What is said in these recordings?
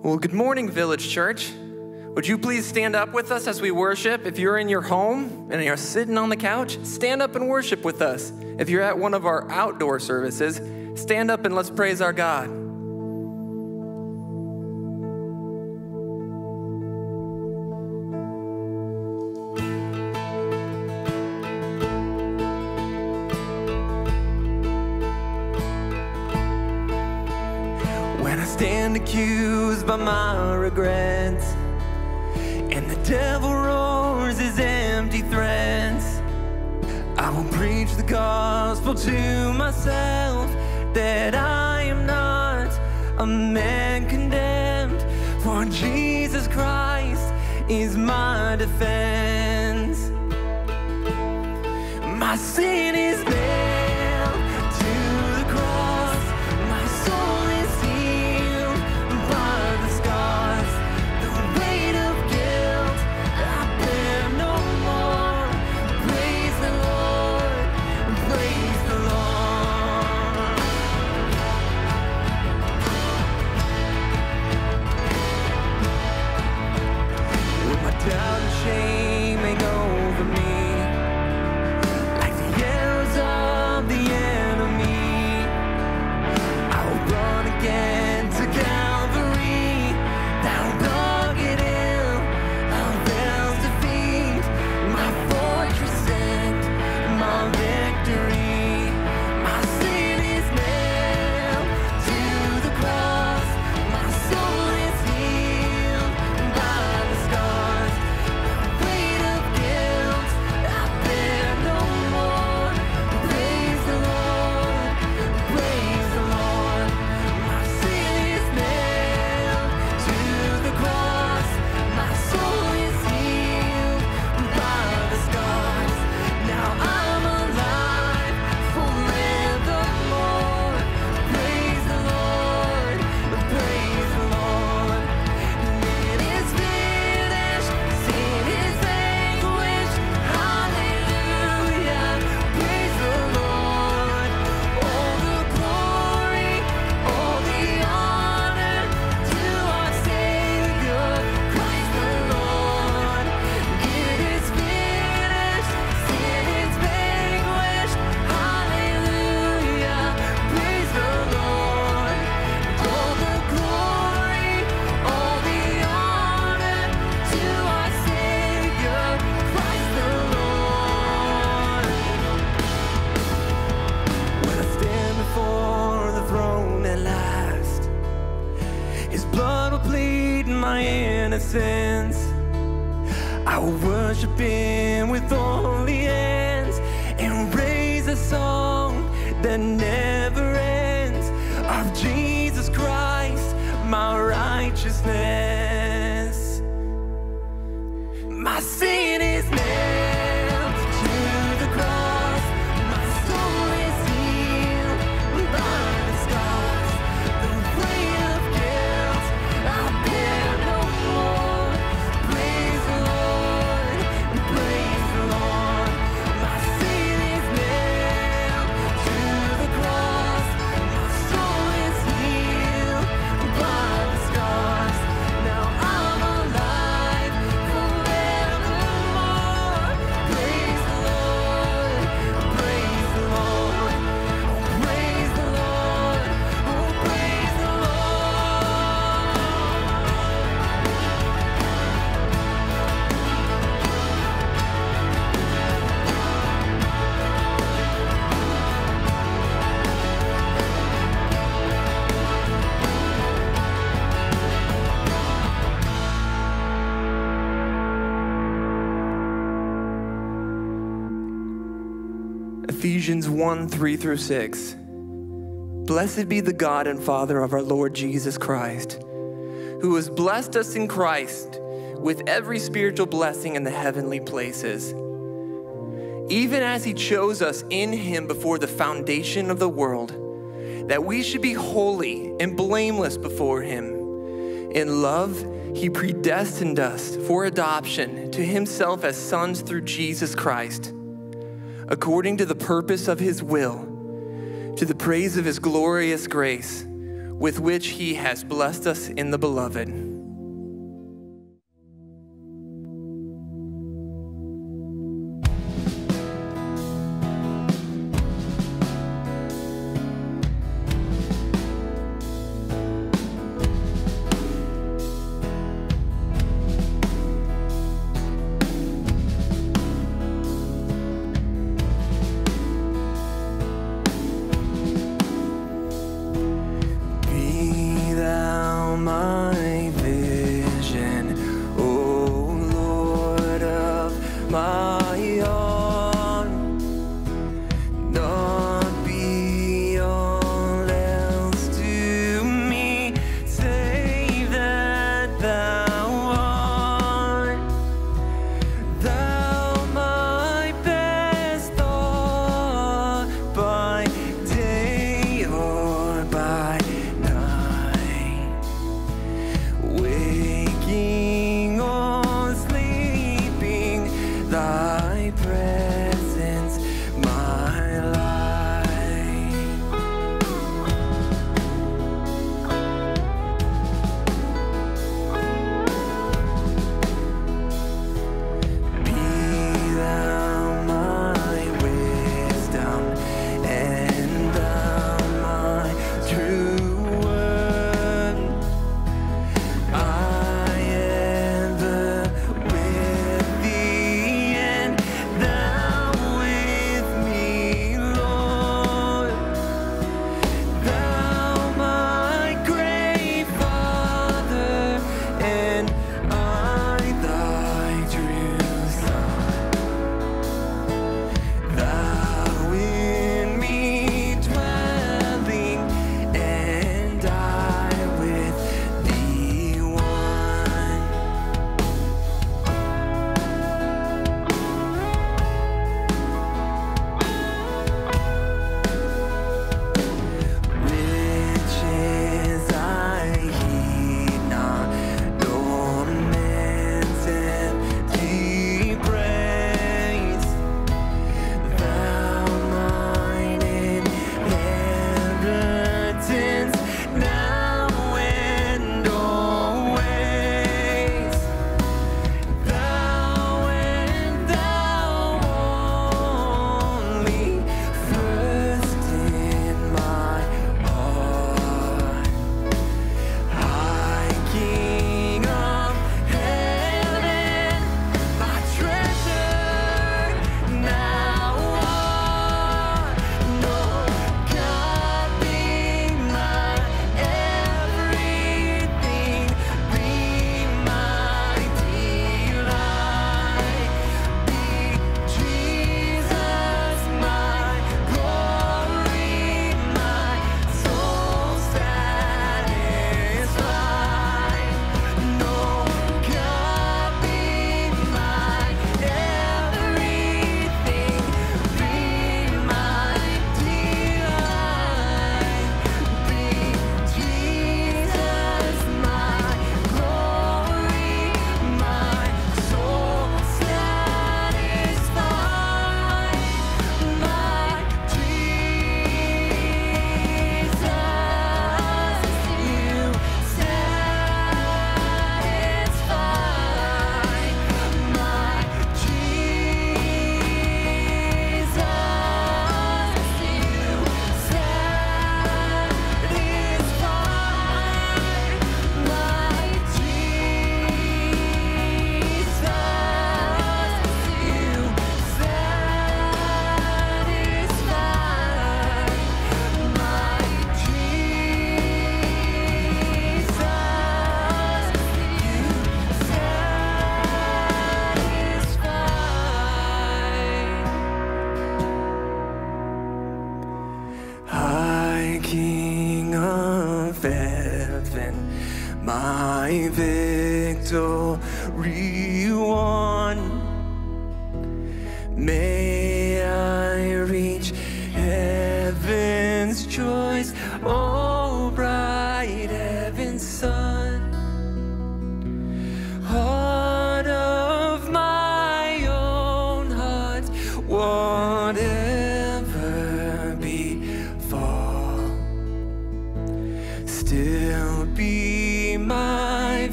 Well, good morning, Village Church. Would you please stand up with us as we worship? If you're in your home and you're sitting on the couch, stand up and worship with us. If you're at one of our outdoor services, stand up and let's praise our God. By my regrets, and the devil roars his empty threats, I will preach the gospel to myself that I am not a man condemned, for Jesus Christ is my defense. My sin is nailed My sin is nailed 1 3 through 6. Blessed be the God and Father of our Lord Jesus Christ, who has blessed us in Christ with every spiritual blessing in the heavenly places, even as he chose us in him before the foundation of the world, that we should be holy and blameless before him. In love, he predestined us for adoption to himself as sons through Jesus Christ according to the purpose of his will, to the praise of his glorious grace, with which he has blessed us in the beloved.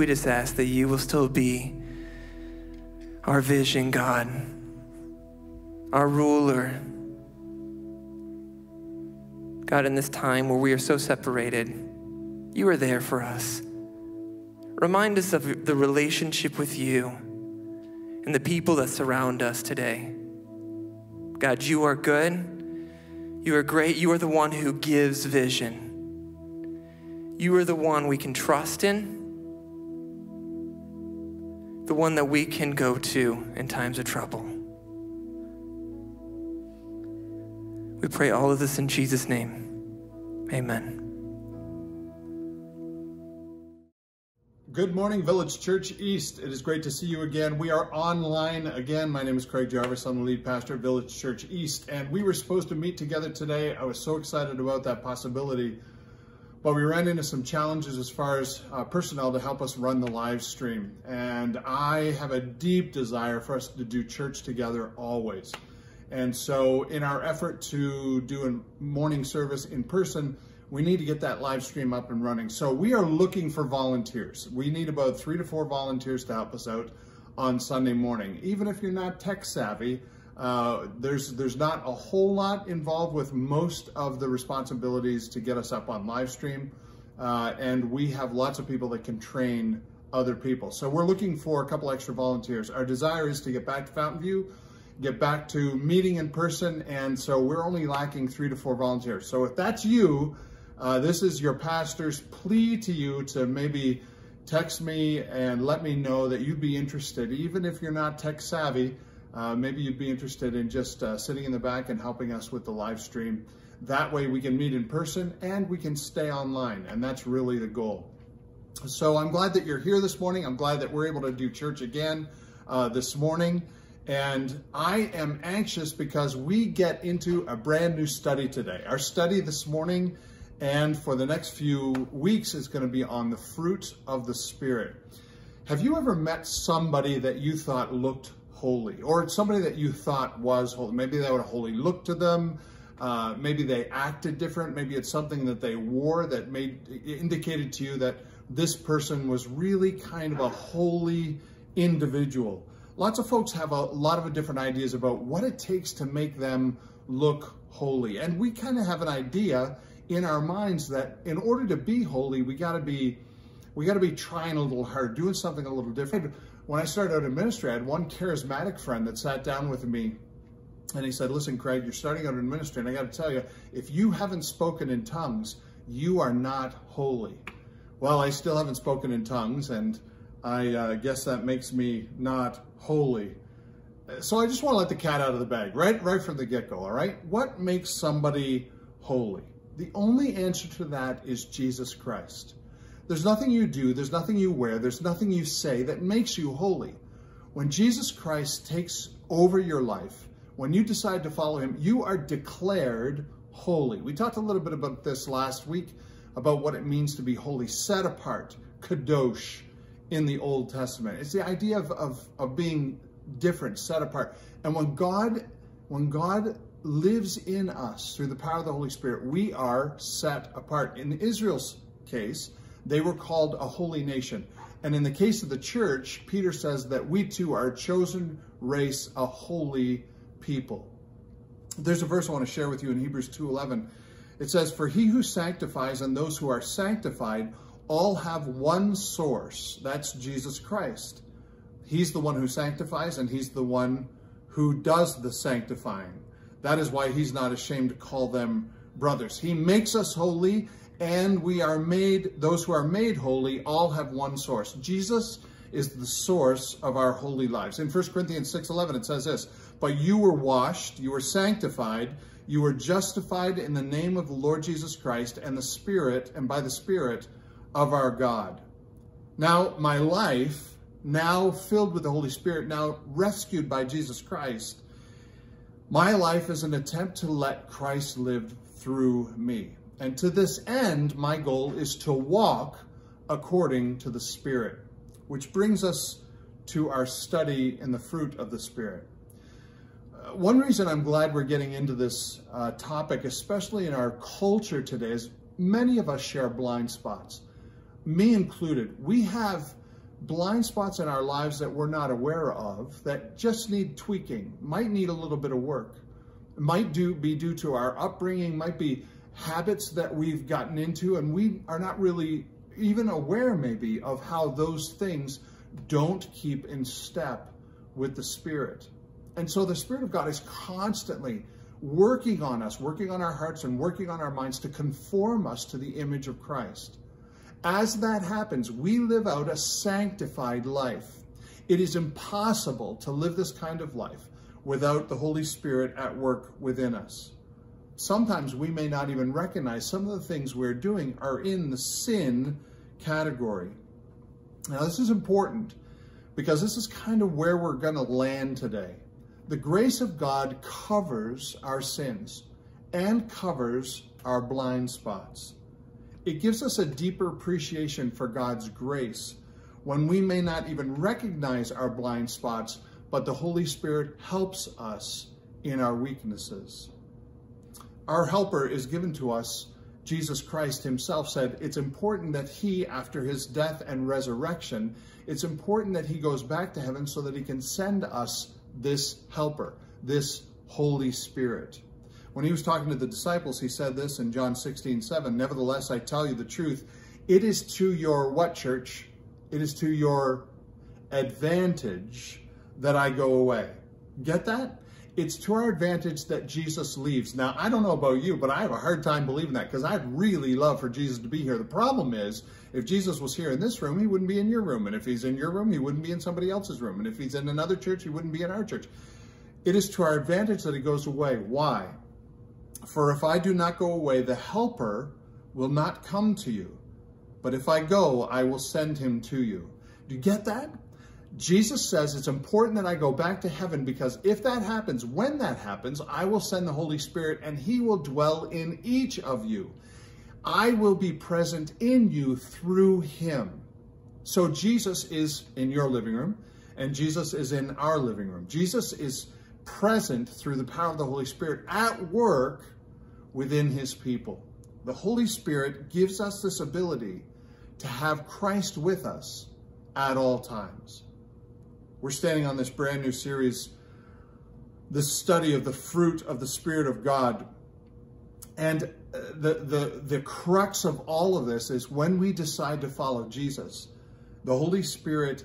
We just ask that you will still be our vision, God, our ruler. God, in this time where we are so separated, you are there for us. Remind us of the relationship with you and the people that surround us today. God, you are good. You are great. You are the one who gives vision. You are the one we can trust in, the one that we can go to in times of trouble. We pray all of this in Jesus' name. Amen. Good morning, Village Church East. It is great to see you again. We are online again. My name is Craig Jarvis. I'm the lead pastor of Village Church East, and we were supposed to meet together today. I was so excited about that possibility, but we ran into some challenges as far as uh, personnel to help us run the live stream. And I have a deep desire for us to do church together always. And so in our effort to do a morning service in person, we need to get that live stream up and running. So we are looking for volunteers. We need about three to four volunteers to help us out on Sunday morning. Even if you're not tech savvy, uh, there's there's not a whole lot involved with most of the responsibilities to get us up on live stream. Uh, and we have lots of people that can train other people. So we're looking for a couple extra volunteers. Our desire is to get back to Fountain View get back to meeting in person. And so we're only lacking three to four volunteers. So if that's you, uh, this is your pastor's plea to you to maybe text me and let me know that you'd be interested, even if you're not tech savvy, uh, maybe you'd be interested in just uh, sitting in the back and helping us with the live stream. That way we can meet in person and we can stay online. And that's really the goal. So I'm glad that you're here this morning. I'm glad that we're able to do church again uh, this morning. And I am anxious because we get into a brand new study today. Our study this morning and for the next few weeks is going to be on the fruit of the Spirit. Have you ever met somebody that you thought looked holy or somebody that you thought was holy? Maybe they had a holy look to them. Uh, maybe they acted different. Maybe it's something that they wore that made indicated to you that this person was really kind of a holy individual lots of folks have a lot of different ideas about what it takes to make them look holy. And we kind of have an idea in our minds that in order to be holy, we got to be we got to be trying a little hard, doing something a little different. When I started out in ministry, I had one charismatic friend that sat down with me and he said, listen, Craig, you're starting out in ministry, and I got to tell you, if you haven't spoken in tongues, you are not holy. Well, I still haven't spoken in tongues, and I uh, guess that makes me not holy. So I just want to let the cat out of the bag, right, right from the get-go, all right? What makes somebody holy? The only answer to that is Jesus Christ. There's nothing you do, there's nothing you wear, there's nothing you say that makes you holy. When Jesus Christ takes over your life, when you decide to follow him, you are declared holy. We talked a little bit about this last week, about what it means to be holy, set apart, kadosh, in the Old Testament. It's the idea of, of, of being different, set apart. And when God, when God lives in us through the power of the Holy Spirit, we are set apart. In Israel's case, they were called a holy nation. And in the case of the church, Peter says that we too are a chosen race, a holy people. There's a verse I want to share with you in Hebrews 2.11. It says, For he who sanctifies and those who are sanctified all have one source. That's Jesus Christ. He's the one who sanctifies and he's the one who does the sanctifying. That is why he's not ashamed to call them brothers. He makes us holy and we are made, those who are made holy all have one source. Jesus is the source of our holy lives. In 1 Corinthians 6.11 it says this, But you were washed, you were sanctified, you were justified in the name of the Lord Jesus Christ and the Spirit, and by the Spirit of our God. Now, my life, now filled with the Holy Spirit, now rescued by Jesus Christ, My life is an attempt to let Christ live through me. And to this end, my goal is to walk according to the Spirit, which brings us to our study in the fruit of the Spirit. Uh, one reason I'm glad we're getting into this uh, topic, especially in our culture today, is many of us share blind spots, me included. We have blind spots in our lives that we're not aware of that just need tweaking, might need a little bit of work, might do be due to our upbringing, might be habits that we've gotten into, and we are not really even aware maybe of how those things don't keep in step with the Spirit. And so the Spirit of God is constantly working on us, working on our hearts and working on our minds to conform us to the image of Christ. As that happens, we live out a sanctified life. It is impossible to live this kind of life without the Holy Spirit at work within us. Sometimes we may not even recognize some of the things we're doing are in the sin category. Now, this is important because this is kind of where we're going to land today. The grace of God covers our sins and covers our blind spots. It gives us a deeper appreciation for God's grace when we may not even recognize our blind spots, but the Holy Spirit helps us in our weaknesses. Our helper is given to us. Jesus Christ himself said it's important that he, after his death and resurrection, it's important that he goes back to heaven so that he can send us this helper, this Holy Spirit. When he was talking to the disciples, he said this in John 16, 7, Nevertheless, I tell you the truth, it is to your what, church? It is to your advantage that I go away. Get that? It's to our advantage that Jesus leaves. Now, I don't know about you, but I have a hard time believing that because I'd really love for Jesus to be here. The problem is, if Jesus was here in this room, he wouldn't be in your room. And if he's in your room, he wouldn't be in somebody else's room. And if he's in another church, he wouldn't be in our church. It is to our advantage that he goes away. Why? For if I do not go away, the helper will not come to you. But if I go, I will send him to you. Do you get that? Jesus says it's important that I go back to heaven because if that happens, when that happens, I will send the Holy Spirit and he will dwell in each of you. I will be present in you through him. So Jesus is in your living room and Jesus is in our living room. Jesus is present through the power of the Holy Spirit at work within his people. The Holy Spirit gives us this ability to have Christ with us at all times. We're standing on this brand new series, the study of the fruit of the Spirit of God. And uh, the, the, the crux of all of this is when we decide to follow Jesus, the Holy Spirit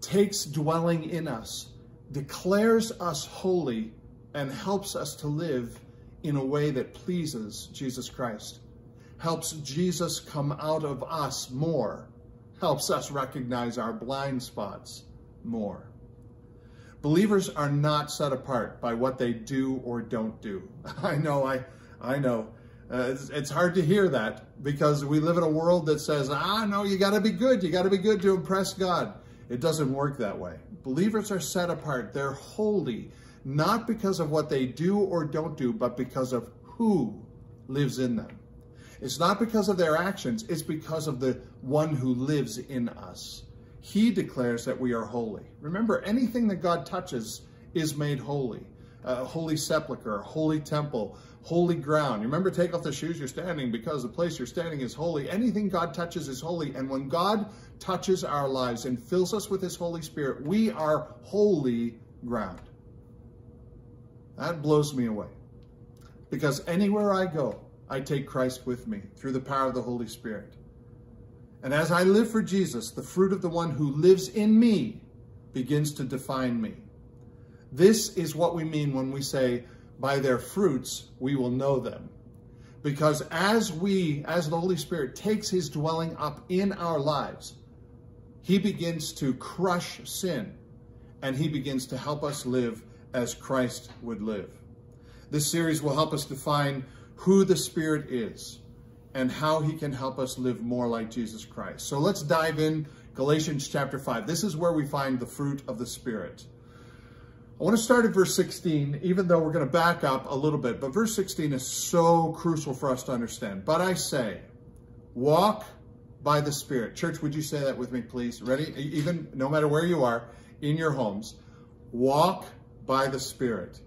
takes dwelling in us declares us holy and helps us to live in a way that pleases Jesus Christ, helps Jesus come out of us more, helps us recognize our blind spots more. Believers are not set apart by what they do or don't do. I know, I, I know. Uh, it's, it's, hard to hear that because we live in a world that says, ah, no, you got to be good. You got to be good to impress God. It doesn't work that way. Believers are set apart. They're holy, not because of what they do or don't do, but because of who lives in them. It's not because of their actions, it's because of the one who lives in us. He declares that we are holy. Remember, anything that God touches is made holy. Uh, holy sepulchre, a holy temple, holy ground. Remember, take off the shoes you're standing because the place you're standing is holy. Anything God touches is holy. And when God touches our lives and fills us with his Holy Spirit, we are holy ground. That blows me away. Because anywhere I go, I take Christ with me through the power of the Holy Spirit. And as I live for Jesus, the fruit of the one who lives in me begins to define me. This is what we mean when we say, by their fruits we will know them. Because as we, as the Holy Spirit takes his dwelling up in our lives, he begins to crush sin and he begins to help us live as Christ would live. This series will help us define who the Spirit is and how he can help us live more like Jesus Christ. So let's dive in Galatians chapter 5. This is where we find the fruit of the Spirit. I want to start at verse 16, even though we're going to back up a little bit, but verse 16 is so crucial for us to understand. But I say, walk by the Spirit. Church, would you say that with me, please? Ready? Even no matter where you are in your homes, walk by the Spirit,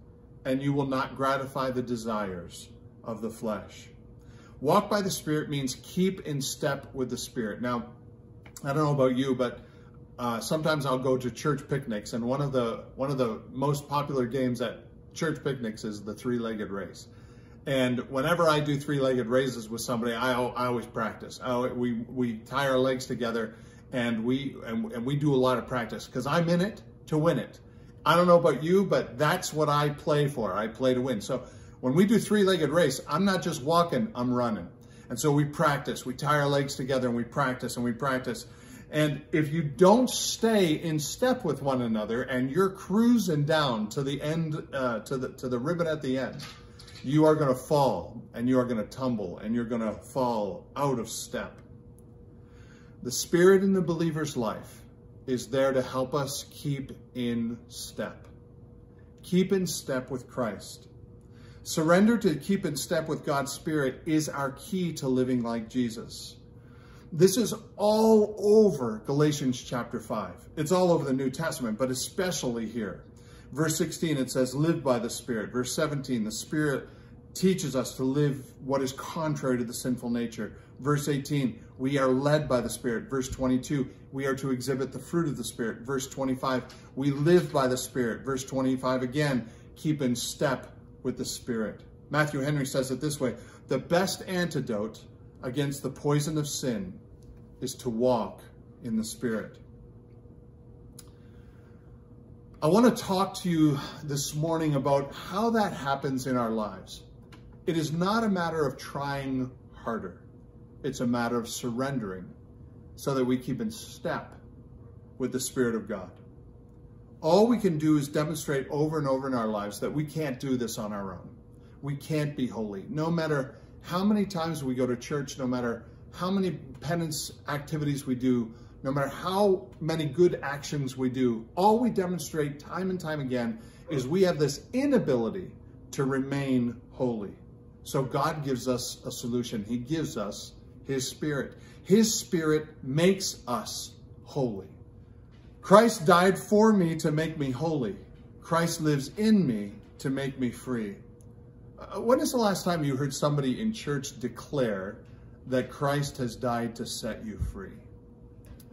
and you will not gratify the desires of the flesh. Walk by the Spirit means keep in step with the Spirit. Now, I don't know about you, but uh, sometimes I'll go to church picnics, and one of the one of the most popular games at church picnics is the three-legged race. And whenever I do three-legged races with somebody, I, I always practice. I, we we tie our legs together, and we and, and we do a lot of practice because I'm in it to win it. I don't know about you, but that's what I play for. I play to win. So when we do three-legged race, I'm not just walking, I'm running. And so we practice. We tie our legs together and we practice and we practice. And if you don't stay in step with one another and you're cruising down to the end, uh, to the to the ribbon at the end, you are going to fall and you are going to tumble and you're going to fall out of step. The Spirit in the believer's life is there to help us keep in step. Keep in step with Christ. Surrender to keep in step with God's Spirit is our key to living like Jesus. This is all over Galatians chapter 5. It's all over the New Testament, but especially here. Verse 16, it says, live by the Spirit. Verse 17, the Spirit teaches us to live what is contrary to the sinful nature. Verse 18, we are led by the Spirit. Verse 22, we are to exhibit the fruit of the Spirit. Verse 25, we live by the Spirit. Verse 25, again, keep in step with the Spirit. Matthew Henry says it this way, the best antidote against the poison of sin is to walk in the Spirit. I want to talk to you this morning about how that happens in our lives. It is not a matter of trying harder. It's a matter of surrendering so that we keep in step with the Spirit of God. All we can do is demonstrate over and over in our lives that we can't do this on our own. We can't be holy. No matter how many times we go to church, no matter how many penance activities we do, no matter how many good actions we do, all we demonstrate time and time again is we have this inability to remain holy. So God gives us a solution. He gives us his spirit. His spirit makes us holy. Christ died for me to make me holy. Christ lives in me to make me free. Uh, when is the last time you heard somebody in church declare that Christ has died to set you free?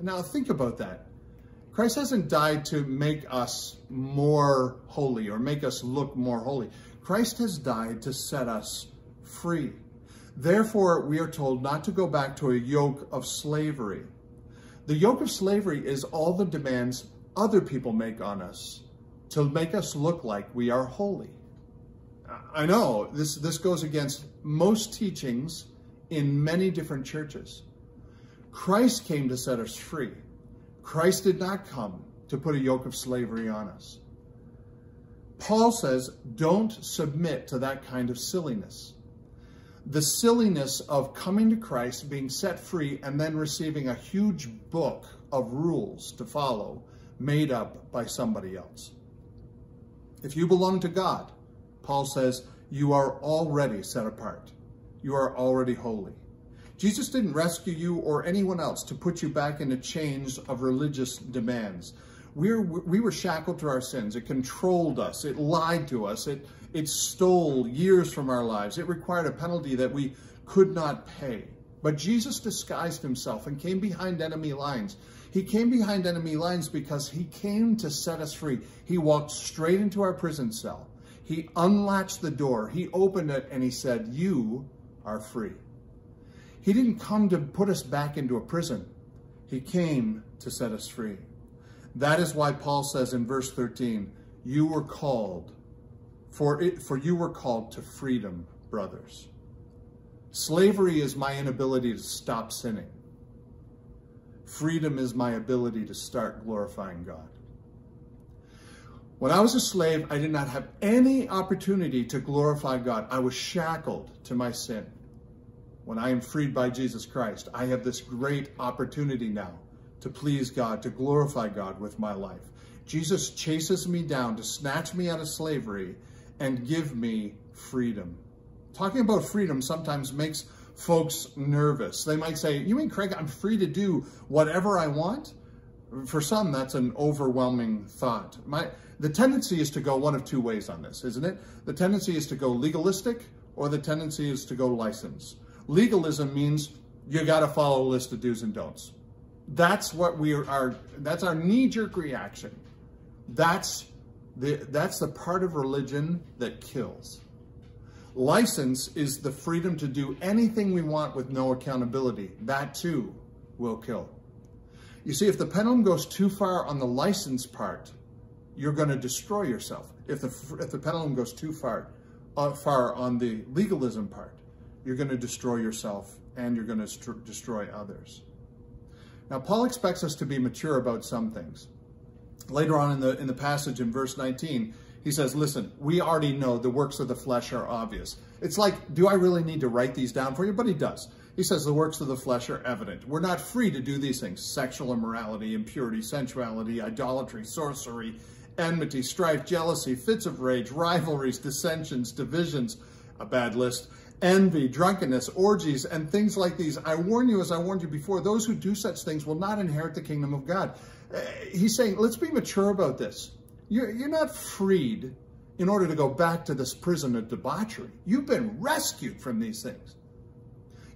Now think about that. Christ hasn't died to make us more holy or make us look more holy. Christ has died to set us free. Therefore, we are told not to go back to a yoke of slavery. The yoke of slavery is all the demands other people make on us to make us look like we are holy. I know this, this goes against most teachings in many different churches. Christ came to set us free. Christ did not come to put a yoke of slavery on us. Paul says, don't submit to that kind of silliness. The silliness of coming to Christ, being set free, and then receiving a huge book of rules to follow made up by somebody else. If you belong to God, Paul says, you are already set apart. You are already holy. Jesus didn't rescue you or anyone else to put you back into chains of religious demands. We're, we were shackled to our sins. It controlled us. It lied to us. It, it stole years from our lives. It required a penalty that we could not pay. But Jesus disguised himself and came behind enemy lines. He came behind enemy lines because he came to set us free. He walked straight into our prison cell. He unlatched the door, he opened it, and he said, You are free. He didn't come to put us back into a prison. He came to set us free. That is why Paul says in verse 13, you were called, for, it, for you were called to freedom, brothers. Slavery is my inability to stop sinning. Freedom is my ability to start glorifying God. When I was a slave, I did not have any opportunity to glorify God. I was shackled to my sin. When I am freed by Jesus Christ, I have this great opportunity now to please God, to glorify God with my life. Jesus chases me down to snatch me out of slavery and give me freedom. Talking about freedom sometimes makes folks nervous. They might say, you mean Craig, I'm free to do whatever I want? For some, that's an overwhelming thought. My, the tendency is to go one of two ways on this, isn't it? The tendency is to go legalistic or the tendency is to go license. Legalism means you got to follow a list of do's and don'ts. That's what we are, that's our knee-jerk reaction. That's the, that's the part of religion that kills. License is the freedom to do anything we want with no accountability. That too will kill. You see, if the pendulum goes too far on the license part, you're going to destroy yourself. If the, if the pendulum goes too far, uh, far on the legalism part, you're going to destroy yourself and you're going to destroy others. Now, Paul expects us to be mature about some things. Later on in the, in the passage in verse 19, he says, listen, we already know the works of the flesh are obvious. It's like, do I really need to write these down for you? But he does. He says the works of the flesh are evident. We're not free to do these things. Sexual immorality, impurity, sensuality, idolatry, sorcery, enmity, strife, jealousy, fits of rage, rivalries, dissensions, divisions, a bad list, envy, drunkenness, orgies, and things like these. I warn you, as I warned you before, those who do such things will not inherit the kingdom of God. Uh, he's saying, let's be mature about this. You're, you're not freed in order to go back to this prison of debauchery. You've been rescued from these things.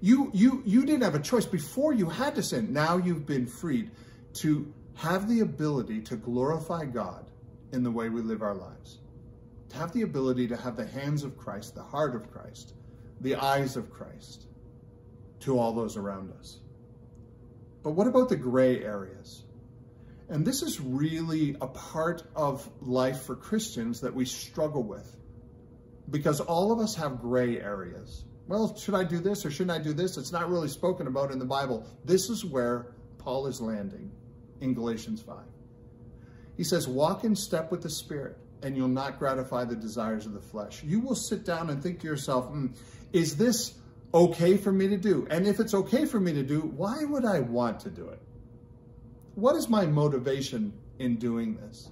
You, you, you didn't have a choice. Before you had to sin. Now you've been freed to have the ability to glorify God in the way we live our lives. To have the ability to have the hands of Christ, the heart of Christ, the eyes of Christ to all those around us. But what about the gray areas? And this is really a part of life for Christians that we struggle with because all of us have gray areas. Well, should I do this or shouldn't I do this? It's not really spoken about in the Bible. This is where Paul is landing in Galatians 5. He says, walk in step with the Spirit and you'll not gratify the desires of the flesh. You will sit down and think to yourself, mm, is this okay for me to do? And if it's okay for me to do, why would I want to do it? What is my motivation in doing this?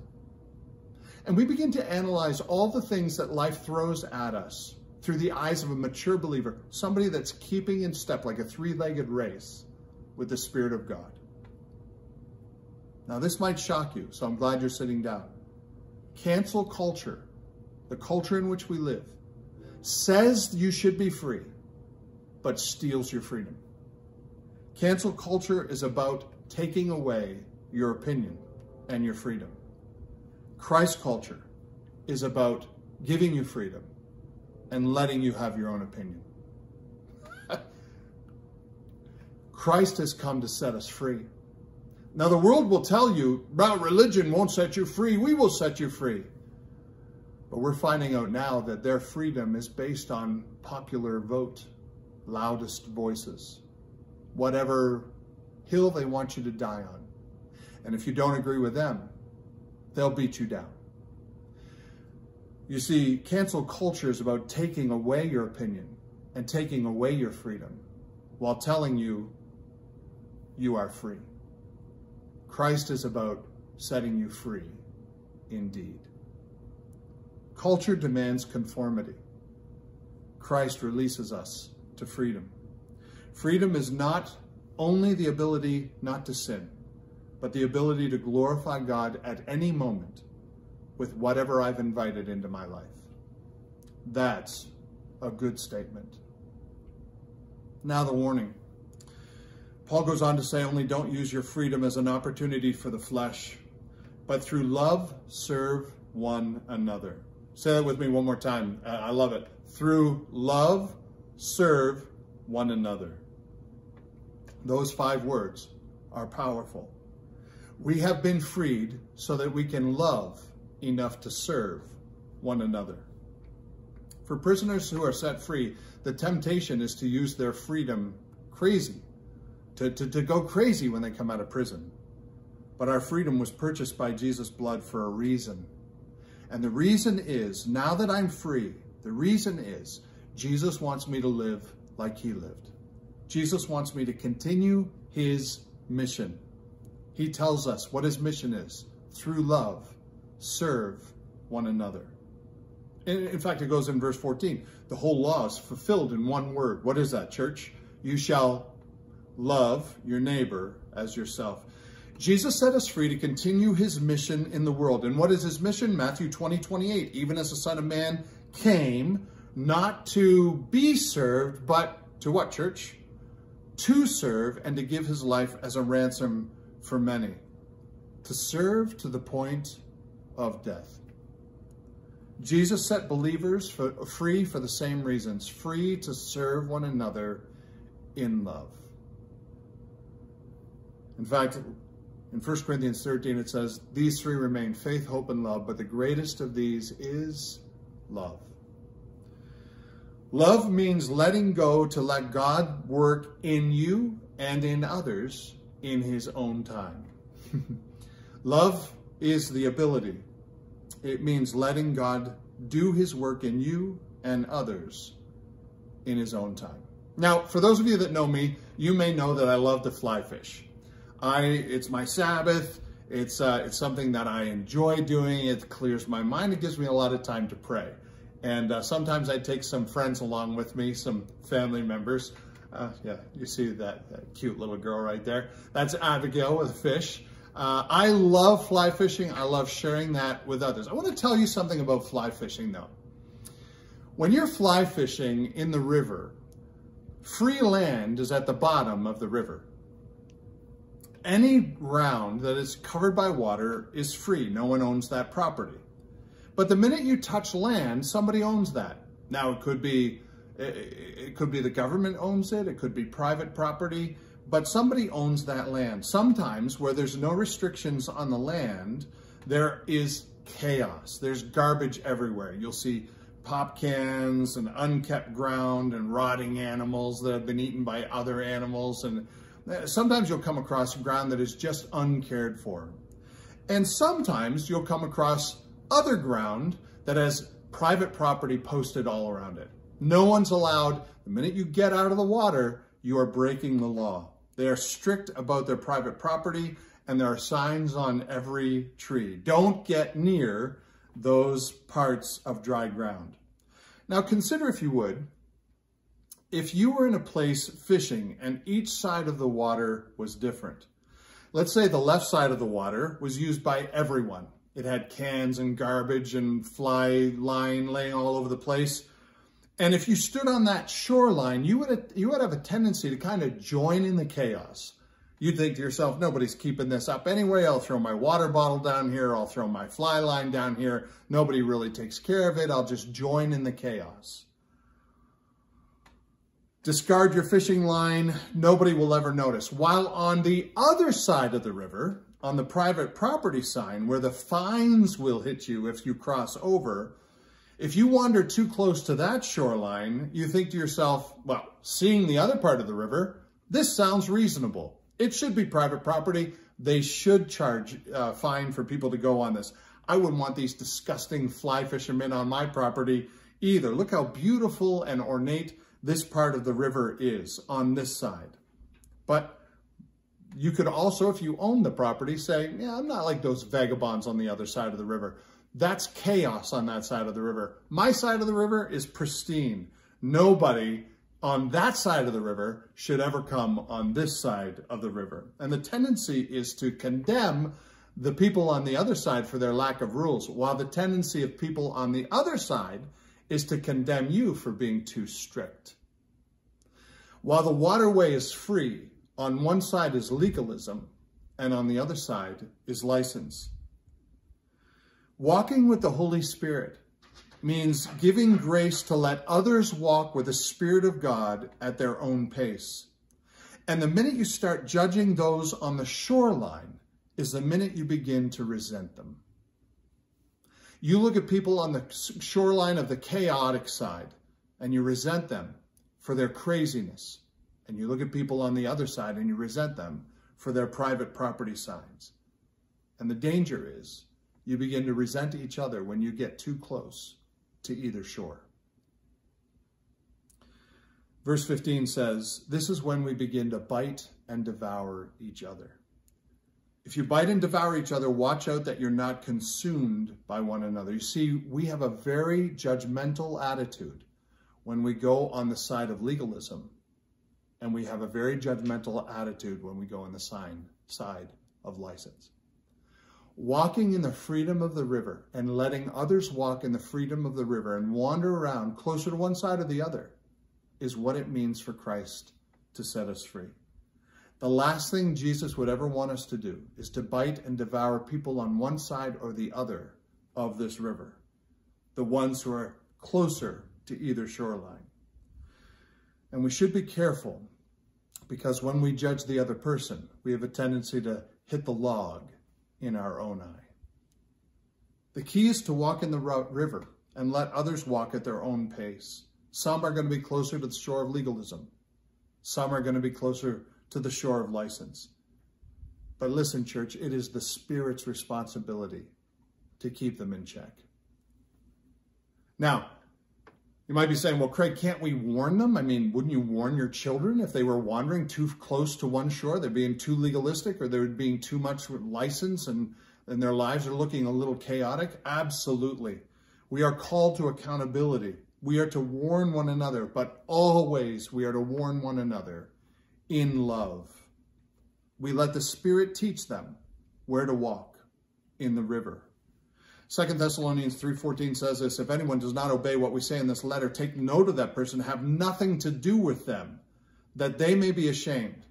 And we begin to analyze all the things that life throws at us through the eyes of a mature believer, somebody that's keeping in step like a three-legged race with the Spirit of God. Now, this might shock you, so I'm glad you're sitting down. Cancel culture, the culture in which we live, says you should be free, but steals your freedom. Cancel culture is about taking away your opinion and your freedom. Christ culture is about giving you freedom and letting you have your own opinion. Christ has come to set us free. Now, the world will tell you, well, religion won't set you free. We will set you free. But we're finding out now that their freedom is based on popular vote, loudest voices, whatever hill they want you to die on. And if you don't agree with them, they'll beat you down. You see, cancel culture is about taking away your opinion and taking away your freedom while telling you you are free. Christ is about setting you free indeed. Culture demands conformity. Christ releases us to freedom. Freedom is not only the ability not to sin, but the ability to glorify God at any moment with whatever I've invited into my life. That's a good statement. Now the warning. Paul goes on to say, only don't use your freedom as an opportunity for the flesh, but through love serve one another. Say that with me one more time. I love it. Through love serve one another. Those five words are powerful. We have been freed so that we can love enough to serve one another. For prisoners who are set free, the temptation is to use their freedom crazy to, to, to go crazy when they come out of prison. But our freedom was purchased by Jesus' blood for a reason. And the reason is, now that I'm free, the reason is Jesus wants me to live like he lived. Jesus wants me to continue his mission. He tells us what his mission is through love, serve one another. In, fact, it goes in verse 14. The whole law is fulfilled in one word. What is that, church? You shall love your neighbor as yourself. Jesus set us free to continue his mission in the world. And what is his mission? Matthew 20, 28. Even as the Son of Man came, not to be served, but to what, church? To serve and to give his life as a ransom for many. To serve to the point of death. Jesus set believers for, free for the same reasons, free to serve one another in love. In fact, in 1 Corinthians 13, it says, These three remain faith, hope, and love, but the greatest of these is love. Love means letting go to let God work in you and in others in his own time. love is the ability. It means letting God do his work in you and others in his own time. Now, for those of you that know me, you may know that I love to fly fish. I, it's my Sabbath. It's, uh, it's something that I enjoy doing. It clears my mind. It gives me a lot of time to pray. And uh, sometimes I take some friends along with me, some family members. Uh, yeah, you see that, that, cute little girl right there. That's Abigail with a fish. Uh, I love fly fishing. I love sharing that with others. I want to tell you something about fly fishing though. When you're fly fishing in the river, free land is at the bottom of the river any ground that is covered by water is free. No one owns that property. But the minute you touch land, somebody owns that. Now it could be it could be the government owns it, it could be private property, but somebody owns that land. Sometimes where there's no restrictions on the land, there is chaos. There's garbage everywhere. You'll see pop cans and unkept ground and rotting animals that have been eaten by other animals and eh, Sometimes you'll come across ground that is just uncared for. And sometimes you'll come across other ground that has private property posted all around it. No one's allowed, the minute you get out of the water, you are breaking the law. They are strict about their private property and there are signs on every tree. Don't get near those parts of dry ground. Now consider, if you would, if you were in a place fishing and each side of the water was different, let's say the left side of the water was used by everyone. It had cans and garbage and fly line laying all over the place. And if you stood on that shoreline, you would, you would have a tendency to kind of join in the chaos. You'd think to yourself, nobody's keeping this up anyway. I'll throw my water bottle down here. I'll throw my fly line down here. Nobody really takes care of it. I'll just join in the chaos. Discard your fishing line, nobody will ever notice. While on the other side of the river, on the private property sign, where the fines will hit you if you cross over, if you wander too close to that shoreline, you think to yourself, well, seeing the other part of the river, this sounds reasonable. It should be private property. They should charge a uh, fine for people to go on this. I wouldn't want these disgusting fly fishermen on my property either. Look how beautiful and ornate this part of the river is on this side. But you could also, if you own the property, say, yeah, I'm not like those vagabonds on the other side of the river. That's chaos on that side of the river. My side of the river is pristine. Nobody on that side of the river should ever come on this side of the river. And the tendency is to condemn the people on the other side for their lack of rules, while the tendency of people on the other side is to condemn you for being too strict. While the waterway is free, on one side is legalism, and on the other side is license. Walking with the Holy Spirit means giving grace to let others walk with the Spirit of God at their own pace. And the minute you start judging those on the shoreline is the minute you begin to resent them. You look at people on the shoreline of the chaotic side and you resent them for their craziness. And you look at people on the other side and you resent them for their private property signs. And the danger is you begin to resent each other when you get too close to either shore. Verse 15 says, This is when we begin to bite and devour each other. If you bite and devour each other, watch out that you're not consumed by one another. You see, we have a very judgmental attitude when we go on the side of legalism, and we have a very judgmental attitude when we go on the sign, side of license. Walking in the freedom of the river and letting others walk in the freedom of the river and wander around closer to one side or the other is what it means for Christ to set us free. The last thing Jesus would ever want us to do is to bite and devour people on one side or the other of this river, the ones who are closer to either shoreline. And we should be careful because when we judge the other person, we have a tendency to hit the log in our own eye. The key is to walk in the river and let others walk at their own pace. Some are going to be closer to the shore of legalism. Some are going to be closer to the shore of license. But listen, church, it is the Spirit's responsibility to keep them in check. Now, you might be saying, well, Craig, can't we warn them? I mean, wouldn't you warn your children if they were wandering too close to one shore? They're being too legalistic or they're being too much license and, and their lives are looking a little chaotic? Absolutely. We are called to accountability. We are to warn one another, but always we are to warn one another in love. We let the Spirit teach them where to walk in the river. Second Thessalonians 3.14 says this, if anyone does not obey what we say in this letter, take note of that person, have nothing to do with them, that they may be ashamed.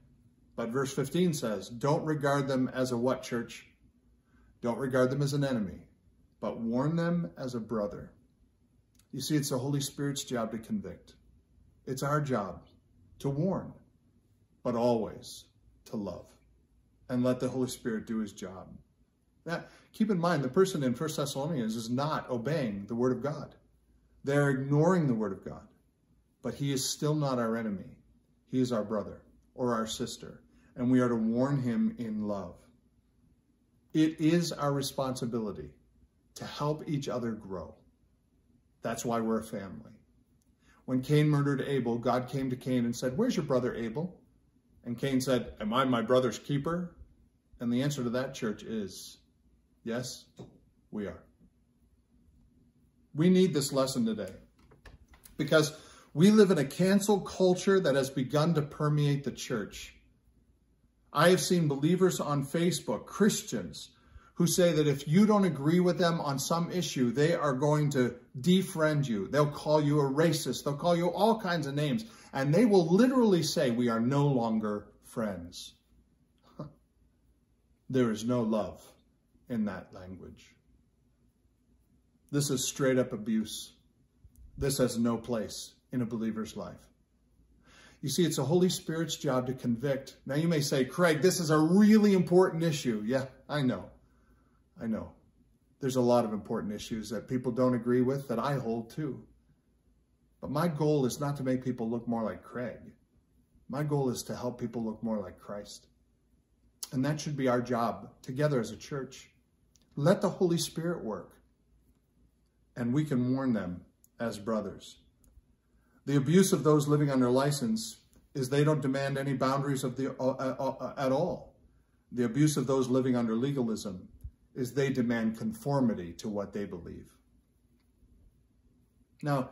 But verse 15 says, don't regard them as a what, church? Don't regard them as an enemy, but warn them as a brother. You see, it's the Holy Spirit's job to convict. It's our job to warn but always to love. And let the Holy Spirit do his job. Now, keep in mind, the person in 1 Thessalonians is not obeying the word of God. They're ignoring the word of God. But he is still not our enemy. He is our brother or our sister. And we are to warn him in love. It is our responsibility to help each other grow. That's why we're a family. When Cain murdered Abel, God came to Cain and said, where's your brother Abel? And Cain said, am I my brother's keeper? And the answer to that, church, is yes, we are. We need this lesson today because we live in a cancel culture that has begun to permeate the church. I have seen believers on Facebook, Christians, who say that if you don't agree with them on some issue, they are going to defriend you. They'll call you a racist. They'll call you all kinds of names. And they will literally say, we are no longer friends. there is no love in that language. This is straight up abuse. This has no place in a believer's life. You see, it's the Holy Spirit's job to convict. Now you may say, Craig, this is a really important issue. Yeah, I know. I know. There's a lot of important issues that people don't agree with that I hold too. But my goal is not to make people look more like Craig. My goal is to help people look more like Christ. And that should be our job together as a church. Let the Holy Spirit work. And we can warn them as brothers. The abuse of those living under license is they don't demand any boundaries of the uh, uh, uh, at all. The abuse of those living under legalism is they demand conformity to what they believe. Now,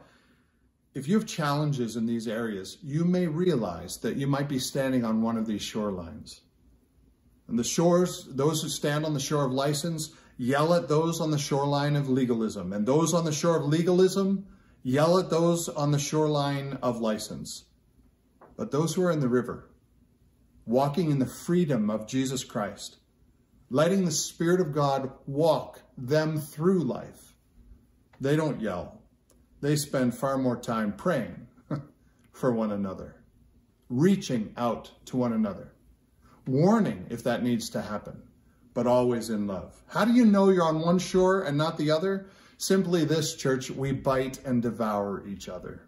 if you have challenges in these areas, you may realize that you might be standing on one of these shorelines. And the shores, those who stand on the shore of license, yell at those on the shoreline of legalism. And those on the shore of legalism, yell at those on the shoreline of license. But those who are in the river, walking in the freedom of Jesus Christ, letting the Spirit of God walk them through life, they don't yell they spend far more time praying for one another, reaching out to one another, warning if that needs to happen, but always in love. How do you know you're on one shore and not the other? Simply this, church, we bite and devour each other.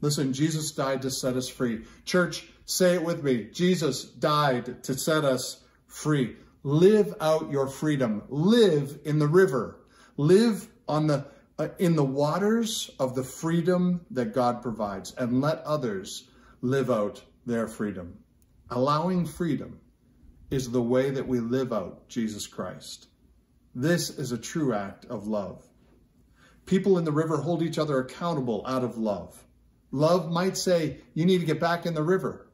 Listen, Jesus died to set us free. Church, say it with me. Jesus died to set us free. Live out your freedom. Live in the river. Live on the uh, in the waters of the freedom that God provides and let others live out their freedom. Allowing freedom is the way that we live out Jesus Christ. This is a true act of love. People in the river hold each other accountable out of love. Love might say, you need to get back in the river.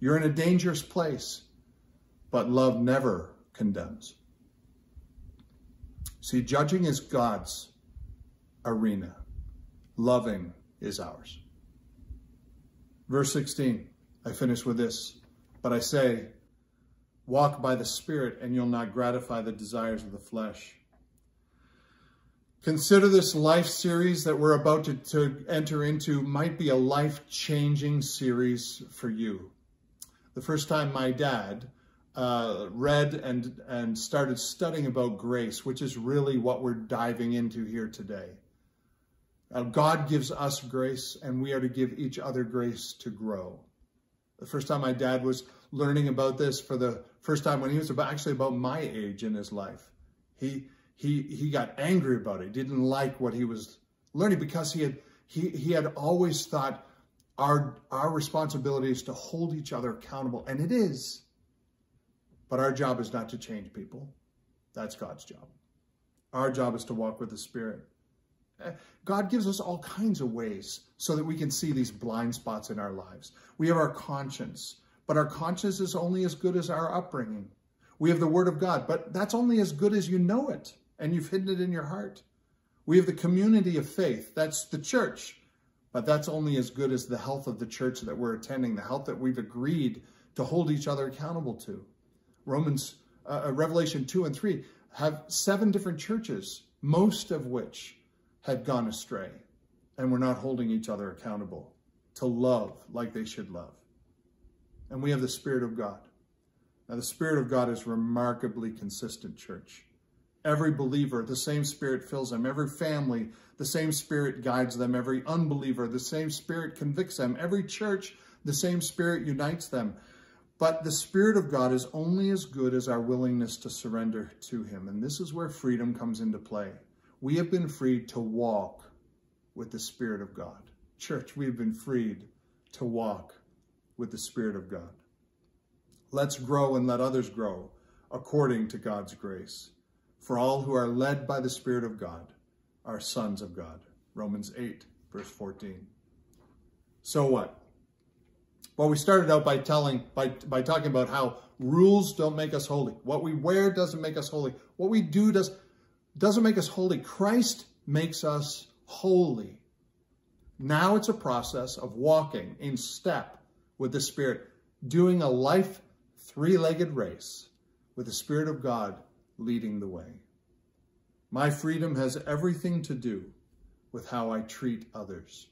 You're in a dangerous place. But love never condemns. See, judging is God's arena. Loving is ours. Verse 16, I finish with this. But I say, walk by the Spirit, and you'll not gratify the desires of the flesh. Consider this life series that we're about to, to enter into might be a life-changing series for you. The first time my dad uh, read and, and started studying about grace, which is really what we're diving into here today. Uh, God gives us grace, and we are to give each other grace to grow. The first time my dad was learning about this for the first time when he was about, actually about my age in his life, he he he got angry about it. Didn't like what he was learning because he had he he had always thought our our responsibility is to hold each other accountable, and it is. But our job is not to change people. That's God's job. Our job is to walk with the Spirit. Eh, God gives us all kinds of ways so that we can see these blind spots in our lives. We have our conscience, but our conscience is only as good as our upbringing. We have the Word of God, but that's only as good as you know it and you've hidden it in your heart. We have the community of faith. That's the church. But that's only as good as the health of the church that we're attending, the health that we've agreed to hold each other accountable to. Romans, uh, uh Revelation 2 and 3 have seven different churches, most of which had gone astray and were not holding each other accountable to love like they should love. And we have the Spirit of God. Now, the Spirit of God is remarkably consistent, church. Every believer, the same Spirit fills them. Every family, the same Spirit guides them. Every unbeliever, the same Spirit convicts them. Every church, the same Spirit unites them. But the Spirit of God is only as good as our willingness to surrender to Him. And this is where freedom comes into play. We have been freed to walk with the Spirit of God. Church, we have been freed to walk with the Spirit of God. Let's grow and let others grow according to God's grace. For all who are led by the Spirit of God are sons of God. Romans 8, verse 14. So what? Well, we started out by telling, by, by talking about how rules don't make us holy. What we wear doesn't make us holy. What we do does, doesn't make us holy. Christ makes us holy. Now it's a process of walking in step with the Spirit, doing a life three-legged race with the Spirit of God leading the way. My freedom has everything to do with how I treat others.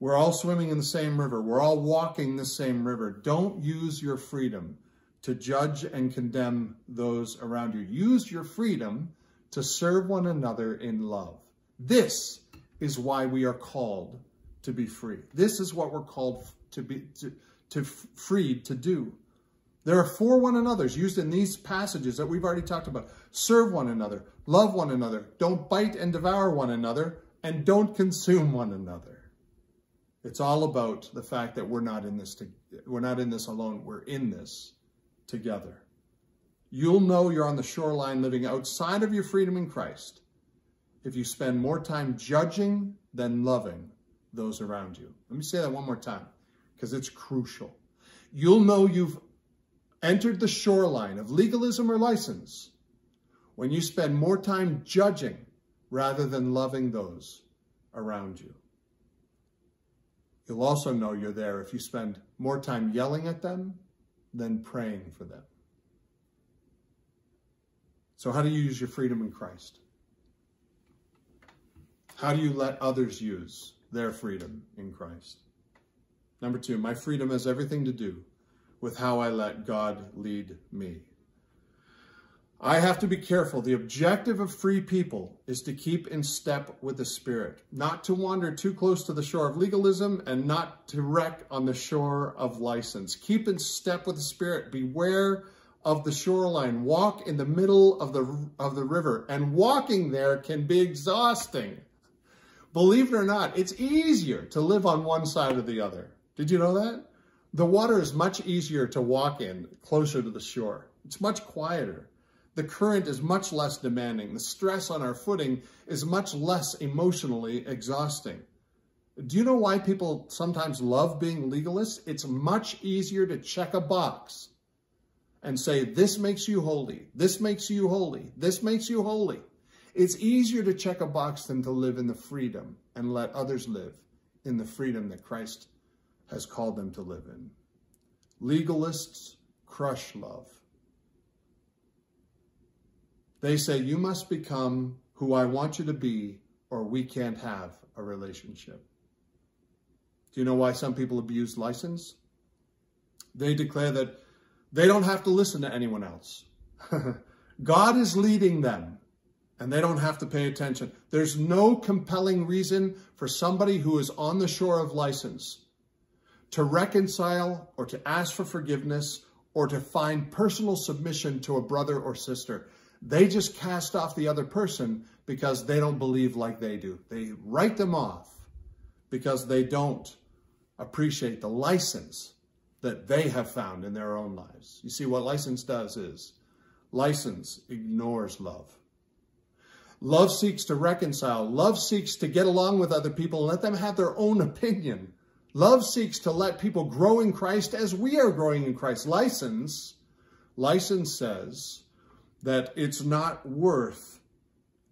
We're all swimming in the same river. We're all walking the same river. Don't use your freedom to judge and condemn those around you. Use your freedom to serve one another in love. This is why we are called to be free. This is what we're called to be to, to freed to do. There are four one another's used in these passages that we've already talked about. Serve one another, love one another, don't bite and devour one another, and don't consume one another. It's all about the fact that we're not in this to, we're not in this alone. We're in this together. You'll know you're on the shoreline living outside of your freedom in Christ if you spend more time judging than loving those around you. Let me say that one more time because it's crucial. You'll know you've entered the shoreline of legalism or license when you spend more time judging rather than loving those around you. You'll also know you're there if you spend more time yelling at them than praying for them. So how do you use your freedom in Christ? How do you let others use their freedom in Christ? Number two, my freedom has everything to do with how I let God lead me. I have to be careful. The objective of free people is to keep in step with the Spirit, not to wander too close to the shore of legalism and not to wreck on the shore of license. Keep in step with the Spirit. Beware of the shoreline. Walk in the middle of the, of the river. And walking there can be exhausting. Believe it or not, it's easier to live on one side or the other. Did you know that? The water is much easier to walk in closer to the shore. It's much quieter. The current is much less demanding. The stress on our footing is much less emotionally exhausting. Do you know why people sometimes love being legalists? It's much easier to check a box and say, this makes you holy, this makes you holy, this makes you holy. It's easier to check a box than to live in the freedom and let others live in the freedom that Christ has called them to live in. Legalists crush love. They say, you must become who I want you to be or we can't have a relationship. Do you know why some people abuse license? They declare that they don't have to listen to anyone else. God is leading them and they don't have to pay attention. There's no compelling reason for somebody who is on the shore of license to reconcile or to ask for forgiveness or to find personal submission to a brother or sister. They just cast off the other person because they don't believe like they do. They write them off because they don't appreciate the license that they have found in their own lives. You see, what license does is license ignores love. Love seeks to reconcile. Love seeks to get along with other people and let them have their own opinion. Love seeks to let people grow in Christ as we are growing in Christ. License, license says that it's not worth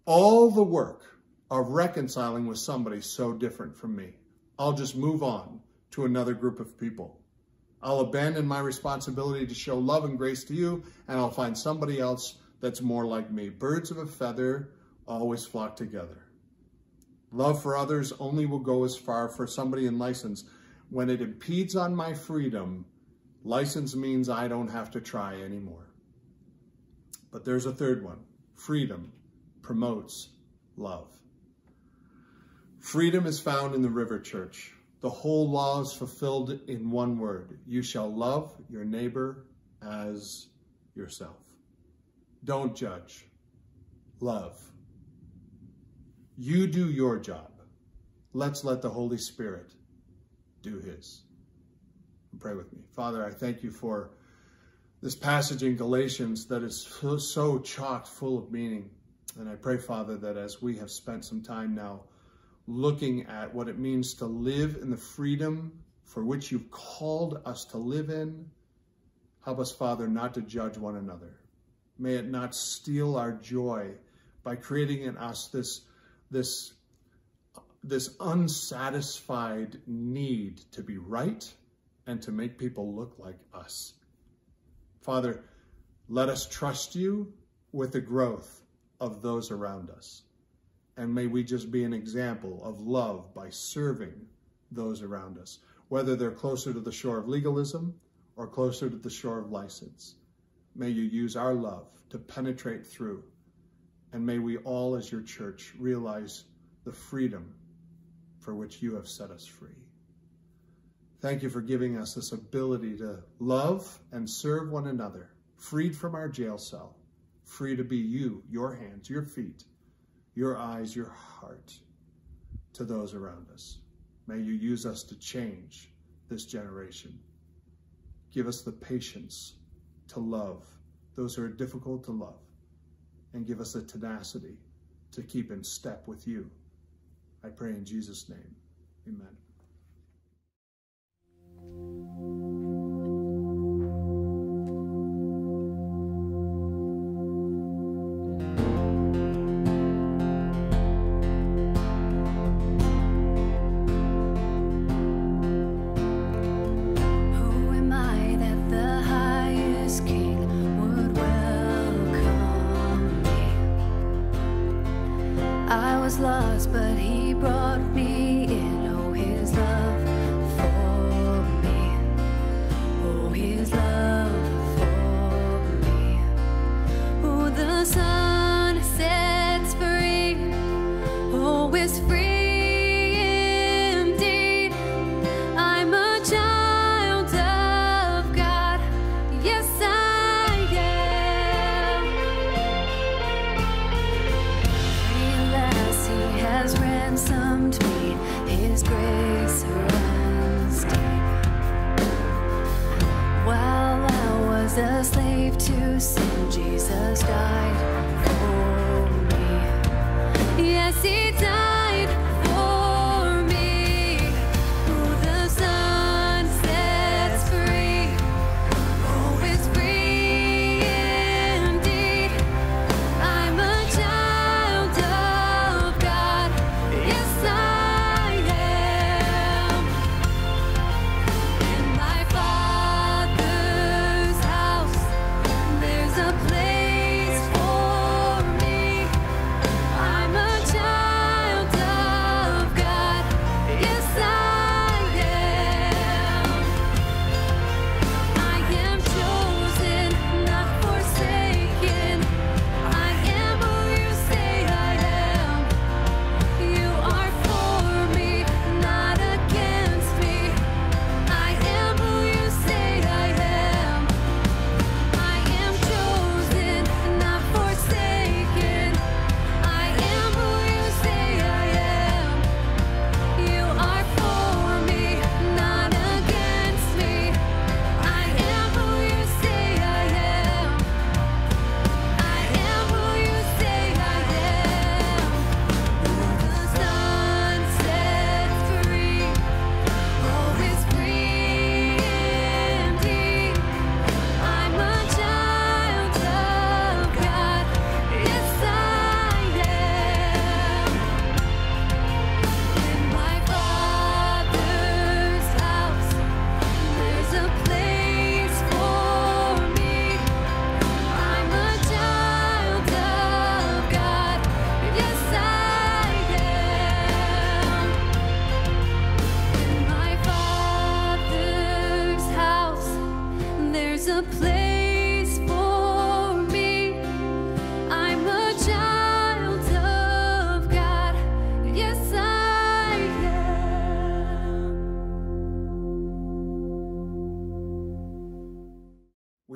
all the work of reconciling with somebody so different from me. I'll just move on to another group of people. I'll abandon my responsibility to show love and grace to you, and I'll find somebody else that's more like me. Birds of a feather always flock together. Love for others only will go as far for somebody in license. When it impedes on my freedom, license means I don't have to try anymore. But there's a third one. Freedom promotes love. Freedom is found in the River Church. The whole law is fulfilled in one word. You shall love your neighbor as yourself. Don't judge. Love. You do your job. Let's let the Holy Spirit do his. Pray with me. Father, I thank you for this passage in Galatians that is so, so chocked full of meaning. And I pray, Father, that as we have spent some time now looking at what it means to live in the freedom for which you've called us to live in, help us, Father, not to judge one another. May it not steal our joy by creating in us this this, this unsatisfied need to be right and to make people look like us. Father, let us trust you with the growth of those around us. And may we just be an example of love by serving those around us, whether they're closer to the shore of legalism or closer to the shore of license. May you use our love to penetrate through and may we all as your church realize the freedom for which you have set us free. Thank you for giving us this ability to love and serve one another, freed from our jail cell, free to be you, your hands, your feet, your eyes, your heart to those around us. May you use us to change this generation. Give us the patience to love those who are difficult to love and give us the tenacity to keep in step with you. I pray in Jesus' name. Amen.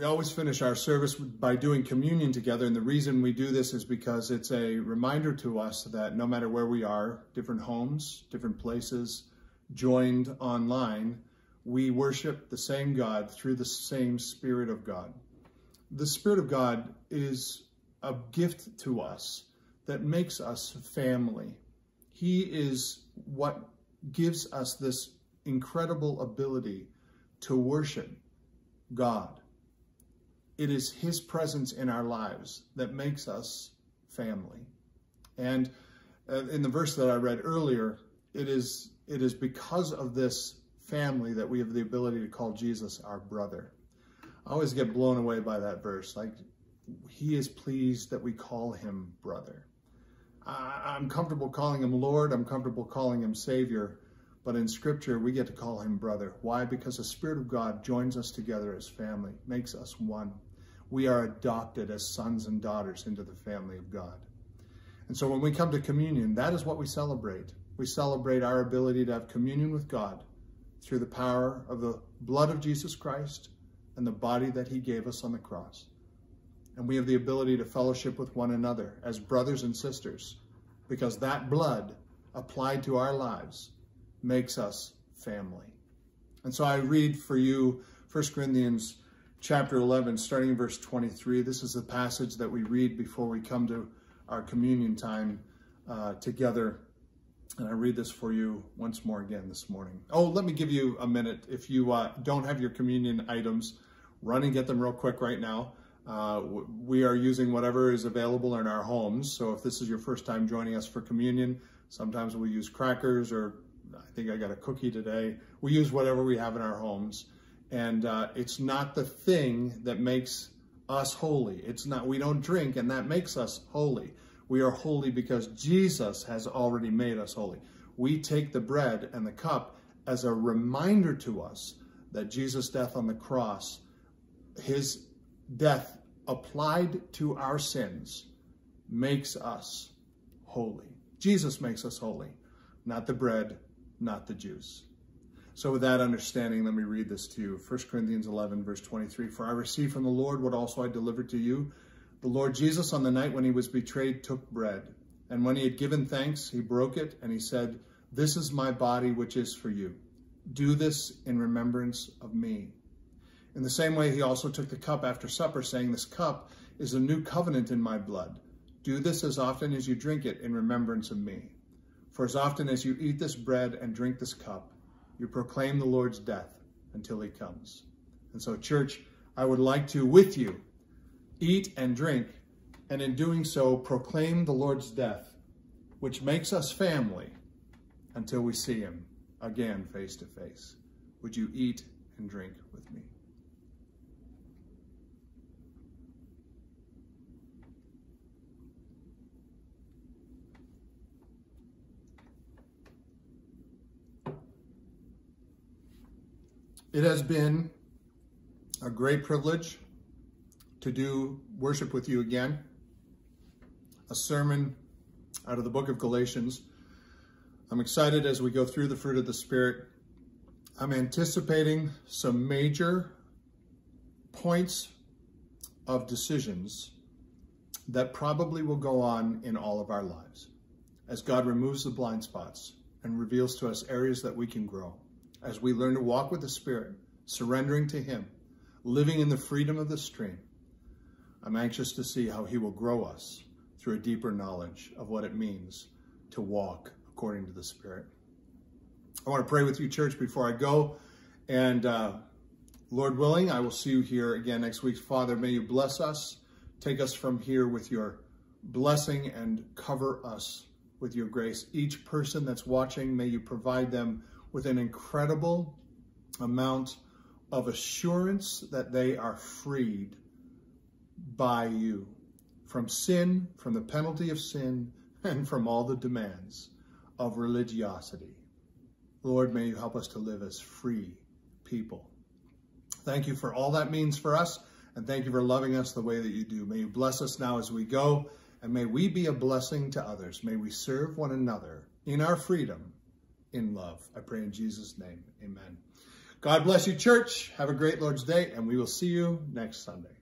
We always finish our service by doing communion together, and the reason we do this is because it's a reminder to us that no matter where we are, different homes, different places, joined online, we worship the same God through the same Spirit of God. The Spirit of God is a gift to us that makes us family. He is what gives us this incredible ability to worship God. It is His presence in our lives that makes us family. And uh, in the verse that I read earlier, it is it is because of this family that we have the ability to call Jesus our brother. I always get blown away by that verse. Like, He is pleased that we call Him brother. I, I'm comfortable calling Him Lord. I'm comfortable calling Him Savior. But in Scripture, we get to call Him brother. Why? Because the Spirit of God joins us together as family, makes us one. We are adopted as sons and daughters into the family of God. And so when we come to communion, that is what we celebrate. We celebrate our ability to have communion with God through the power of the blood of Jesus Christ and the body that he gave us on the cross. And we have the ability to fellowship with one another as brothers and sisters because that blood applied to our lives makes us family. And so I read for you 1 Corinthians chapter 11, starting in verse 23. This is the passage that we read before we come to our communion time uh, together. And I read this for you once more again this morning. Oh, let me give you a minute. If you uh, don't have your communion items, run and get them real quick right now. Uh, we are using whatever is available in our homes. So if this is your first time joining us for communion, sometimes we use crackers or I think I got a cookie today. We use whatever we have in our homes. And uh, it's not the thing that makes us holy. It's not, we don't drink and that makes us holy. We are holy because Jesus has already made us holy. We take the bread and the cup as a reminder to us that Jesus' death on the cross, his death applied to our sins, makes us holy. Jesus makes us holy, not the bread, not the juice. So with that understanding, let me read this to you. 1 Corinthians 11, verse 23. For I received from the Lord what also I delivered to you. The Lord Jesus, on the night when he was betrayed, took bread. And when he had given thanks, he broke it, and he said, This is my body, which is for you. Do this in remembrance of me. In the same way, he also took the cup after supper, saying, This cup is a new covenant in my blood. Do this as often as you drink it in remembrance of me. For as often as you eat this bread and drink this cup, you proclaim the Lord's death until he comes. And so, church, I would like to, with you, eat and drink, and in doing so, proclaim the Lord's death, which makes us family until we see him again face to face. Would you eat and drink with me? It has been a great privilege to do worship with you again. A sermon out of the book of Galatians. I'm excited as we go through the fruit of the Spirit. I'm anticipating some major points of decisions that probably will go on in all of our lives as God removes the blind spots and reveals to us areas that we can grow as we learn to walk with the Spirit, surrendering to Him, living in the freedom of the stream. I'm anxious to see how He will grow us through a deeper knowledge of what it means to walk according to the Spirit. I want to pray with you, church, before I go. And uh, Lord willing, I will see you here again next week. Father, may you bless us. Take us from here with your blessing and cover us with your grace. Each person that's watching, may you provide them with an incredible amount of assurance that they are freed by you from sin, from the penalty of sin, and from all the demands of religiosity. Lord, may you help us to live as free people. Thank you for all that means for us, and thank you for loving us the way that you do. May you bless us now as we go, and may we be a blessing to others. May we serve one another in our freedom in love. I pray in Jesus' name. Amen. God bless you, church. Have a great Lord's Day, and we will see you next Sunday.